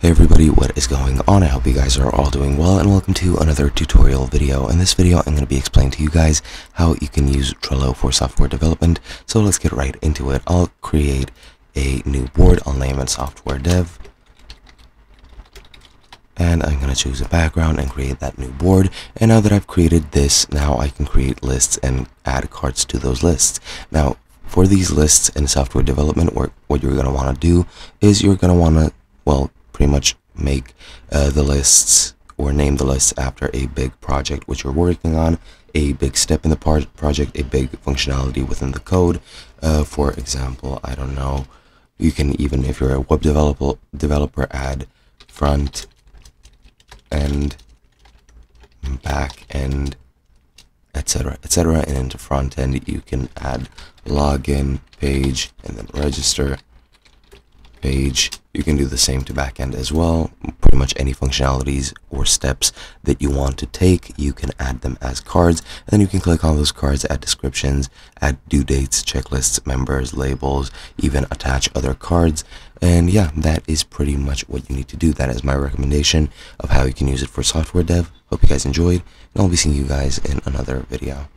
Hey everybody, what is going on? I hope you guys are all doing well and welcome to another tutorial video. In this video, I'm going to be explaining to you guys how you can use Trello for software development. So let's get right into it. I'll create a new board. I'll name it software dev. And I'm going to choose a background and create that new board. And now that I've created this, now I can create lists and add cards to those lists. Now, for these lists in software development, what you're going to want to do is you're going to want to, well, pretty much make uh, the lists or name the lists after a big project which you're working on, a big step in the project, a big functionality within the code. Uh, for example, I don't know, you can even, if you're a web developer, developer add front end, back end, etc etc and into front end you can add login page and then register page. You can do the same to backend as well. Pretty much any functionalities or steps that you want to take, you can add them as cards. And then you can click on those cards, add descriptions, add due dates, checklists, members, labels, even attach other cards. And yeah, that is pretty much what you need to do. That is my recommendation of how you can use it for software dev. Hope you guys enjoyed, and I'll be seeing you guys in another video.